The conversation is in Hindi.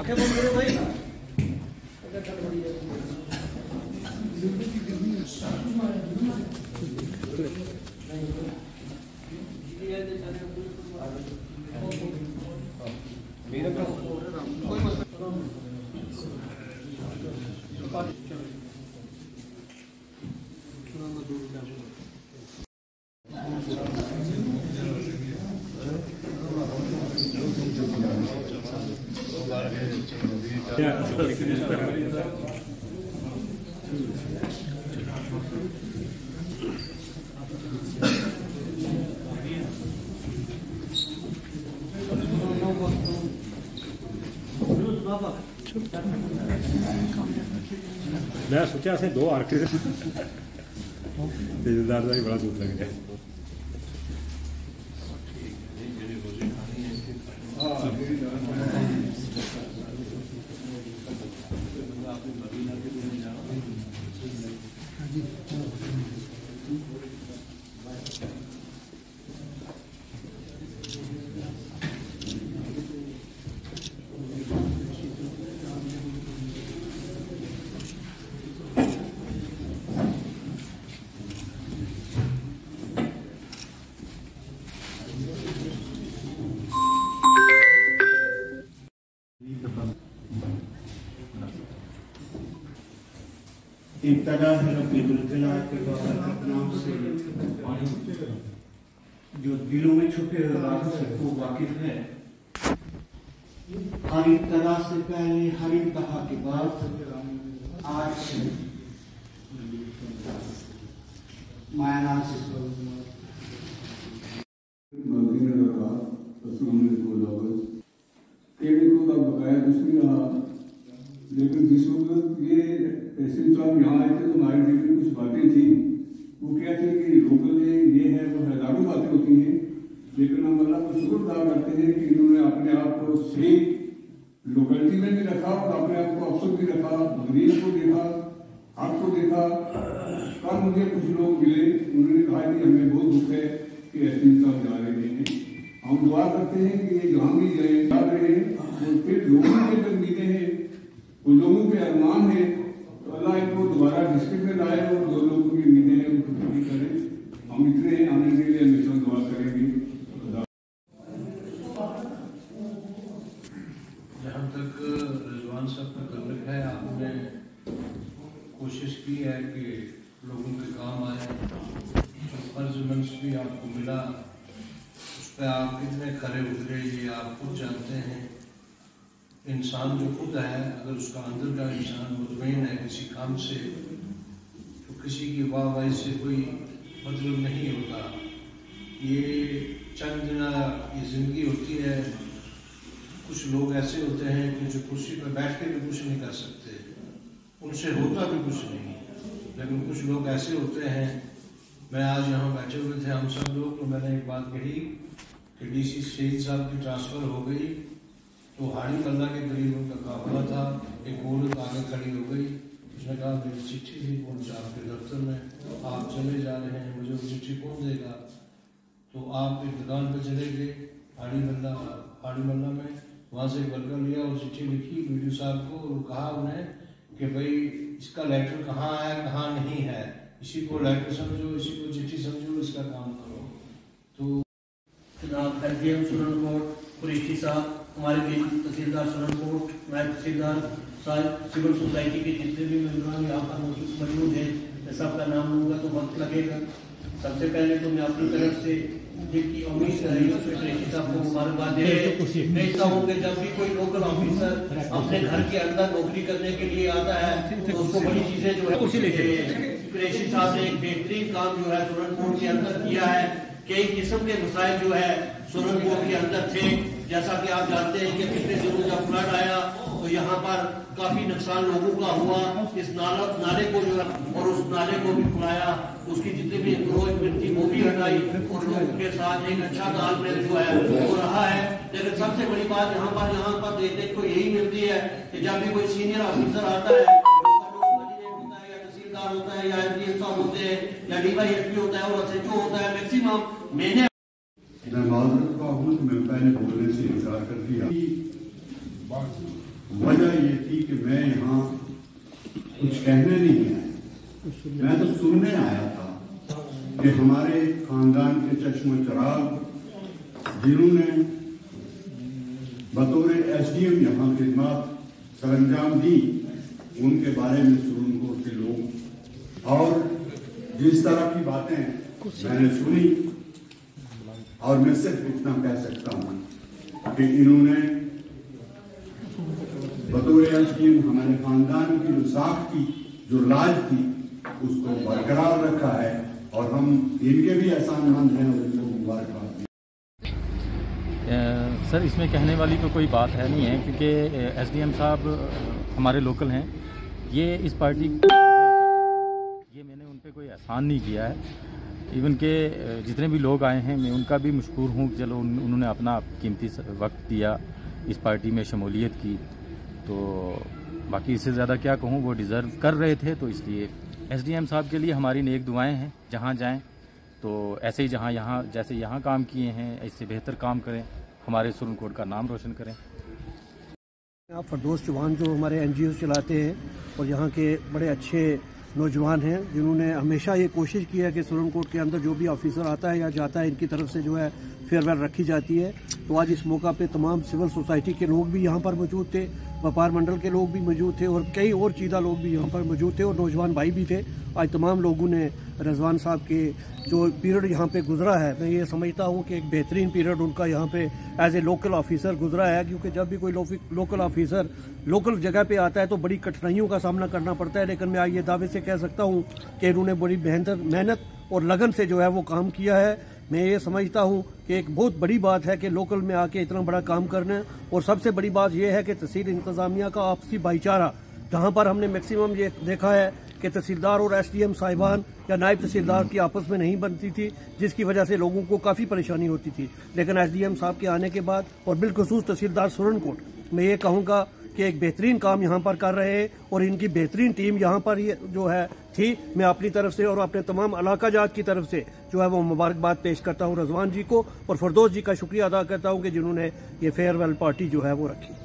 आँखें बंद करो भाई मैं सोचा असें दो आर्किट तेजदार का बड़ा दूर लग गया इब्तदा है दुलजला के नाम से जो दिलों में छुपे हुए खूब वाकिफ है। हर इब्तदा से पहले, हर इंतहा के बाद आज मायना केड़ी को का जिस वक्त ये एसएम साहब यहाँ आए थे तो हमारे दिल में कुछ बातें थी। वो क्या थी कि लोकल है ये है, वो हज़ारों बातें होती हैं। लेकिन हम अल्लाह को शुक्र अदा करते हैं कि इन्होंने अपने आप को सही लोकेलिटी में भी रखा और अपने आप को अफसर भी रखा गरीब को देखा आपको देखा। कल मुझे कुछ लोग मिले, उन्होंने कहा कि हमें बहुत दुख है कि एसपी साहब जा रहे हैं। हम दुआ करते हैं कि ये जहाँ भी गए जा रहे हैं, और फिर लोगों के जब मिले हैं वो लोगों के अरमान है। तो अल्लाह इनको दोबारा डिस्ट्रिक्ट में लाए और दो लोगों उनको पूरी करें। हम इतने आने के लिए हमेशा दुआ करेंगे। जहाँ तक रिजवान साहब का तल्लक है, आपने कोशिश की है कि लोगों के काम आए, जो फ़र्ज़ मंच भी आपको मिला, उस पर आप कितने खरे उतरे, ये आप खुद जानते हैं। इंसान जो खुद है, अगर उसका अंदर का इंसान मुतमिन है किसी काम से तो किसी की वाह वाही से कोई मतलब नहीं होता। ये चंद दिन ये ज़िंदगी होती है। कुछ लोग ऐसे होते हैं कि जो कुर्सी पर बैठ के भी कुछ नहीं कर सकते। उनसे होता भी कुछ नहीं। लेकिन कुछ लोग ऐसे होते हैं। मैं आज यहाँ बैठे हुए थे हम सब लोग तो मैंने एक बात कही कि डीसी शहीद साहब की ट्रांसफ़र हो गई। तो हाड़ी मल्ला के करीब उनका काफला था। एक औरत आगे खड़ी हो गई। उसने कहा, मेरी चिट्ठी थी कौन आपके दफ्तर में। आप चले जा रहे हैं, मुझे वो चिट्ठी कौन देगा? तो आप एक दुकान पर चले गए। हाड़ी मल्ला हाड़ी मल्ला में वहाँ से एक वर्कर लिया और चिट्ठी लिखी वीडियो साहब को और कहा उन्हें कि भाई, इसका लेटर कहाँ है, कहाँ नहीं है? इसी को लेटर समझो, इसी को चिट्ठी समझो, इसका काम करो। तो जनाब एसडीएम सुरनकोट कुरैशी साहब हमारे बीच तहसीलदार सुरनकोट नायब तहसीलदार सिविल सोसाइटी के जितने भी मेम्बरान यहाँ पर मौजूद हैं मैं सबका नाम लूँगा तो वक्त लगेगा। सबसे पहले तो मैं अपनी तरफ़ से जिनकी उम्मीद साहब को मुबारकबाद दे। हूँ कि जब भी कोई लोकल ऑफिसर अपने घर के अंदर नौकरी करने के लिए आता है तो उसको बड़ी चीज़ें जो है कुरैशी साहब ने एक बेहतरीन काम जो है सुरनकोट के अंदर किया है। कई किस्म के मसाइल जो है सुरनकोट के अंदर थे। जैसा कि आप जानते हैं कि पिछले दिनों जब फ्लड आया तो यहाँ पर काफ़ी नुकसान लोगों का हुआ। इस नाला, नाले को जो और उस नाले को भी खुलाया। उसकी जितनी भी इंक्रोचमेंट थी वो भी हटाई। और लोगों के साथ एक अच्छा तालमेल जो है वो रहा है। लेकिन सबसे बड़ी बात यहाँ पर यहाँ पर देखने को यही मिलती है कि जब भी कोई सीनियर ऑफिसर आता है होता है, या एसडीएम साहब होते हैं, या डीवाईएसपी होता है, और एसएचओ होता है मैक्सिमम मैंने मैं माजरत का हूँ कि मैं पहले बोलने से इनकार कर दिया। वजह ये थी कि मैं यहाँ कुछ कहने नहीं आया। मैं तो सुनने आया था कि हमारे खानदान के चश्मो चराग जिन्होंने बतौर एस डी एसडीएम यहाँ खिदमत सरंजाम दी, उनके बारे में सुप्रीम कोर्ट के लोग। और जिस तरह की बातें मैंने सुनी और मैं सिर्फ़ इतना कह सकता हूँ कि इन्होंने बतौर एसडीएम हमारे खानदान की जो साख थी जो लाज थी उसको बरकरार रखा है और हम इनके भी एहसानमंद हैं और इनको मुबारकबाद सर, इसमें कहने वाली तो कोई बात है नहीं है, क्योंकि एसडीएम साहब हमारे लोकल हैं। ये इस पार्टी ये मैंने उन पर कोई एहसान नहीं किया है। इवन के जितने भी लोग आए हैं मैं उनका भी मशहूर हूँ चलो उन, उन्होंने अपना कीमती वक्त दिया इस पार्टी में शमूलियत की। तो बाकी इससे ज़्यादा क्या कहूँ वो डिज़र्व कर रहे थे तो इसलिए एसडीएम साहब के लिए हमारी नेक दुआएँ हैं जहाँ जाएँ। तो ऐसे ही जहाँ यहाँ जैसे यहाँ काम किए हैं इससे बेहतर काम करें हमारे सुरनकोट का नाम रोशन करें। आप फरदोस चौहान जो हमारे एनजीओ चलाते हैं और यहाँ के बड़े अच्छे नौजवान हैं, जिन्होंने हमेशा ये कोशिश की है कि सुरन कोर्ट के अंदर जो भी ऑफिसर आता है या जाता है, इनकी तरफ़ से जो है फेयरवेल रखी जाती है। तो आज इस मौका पे तमाम सिविल सोसाइटी के लोग भी यहाँ पर मौजूद थे। व्यापार मंडल के लोग भी मौजूद थे और कई और चीदा लोग भी यहाँ पर मौजूद थे और नौजवान भाई भी थे। आज तमाम लोगों ने रजवान साहब के जो पीरियड यहाँ पे गुजरा है, मैं ये समझता हूँ कि एक बेहतरीन पीरियड उनका यहाँ पे एज ए लोकल ऑफिसर गुजरा है, क्योंकि जब भी कोई लोकल ऑफिसर लोकल जगह पे आता है तो बड़ी कठिनाइयों का सामना करना पड़ता है। लेकिन मैं ये दावे से कह सकता हूँ कि इन्होंने बड़ी मेहनत मेहनत और लगन से जो है वो काम किया है। मैं ये समझता हूँ कि एक बहुत बड़ी बात है कि लोकल में आके इतना बड़ा काम करना है। और सबसे बड़ी बात यह है कि तहसील इंतजामिया का आपसी भाईचारा, जहाँ पर हमने मैक्सिमम ये देखा है कि तहसीलदार और एसडीएम साहिबान या नायब तहसीलदार की आपस में नहीं बनती थी, जिसकी वजह से लोगों को काफ़ी परेशानी होती थी। लेकिन एसडीएम साहब के आने के बाद, और बिलखसूस तहसीलदार सुरनकोट, मैं ये कहूँगा कि एक बेहतरीन काम यहाँ पर कर रहे हैं और इनकी बेहतरीन टीम यहाँ पर ये जो है थी, मैं अपनी तरफ़ से और अपने तमाम इलाका जात की तरफ़ से जो है वो मुबारकबाद पेश करता हूँ रजवान जी को और फरदोस जी का शुक्रिया अदा करता हूँ कि जिन्होंने ये फेयरवेल पार्टी जो है वो रखी।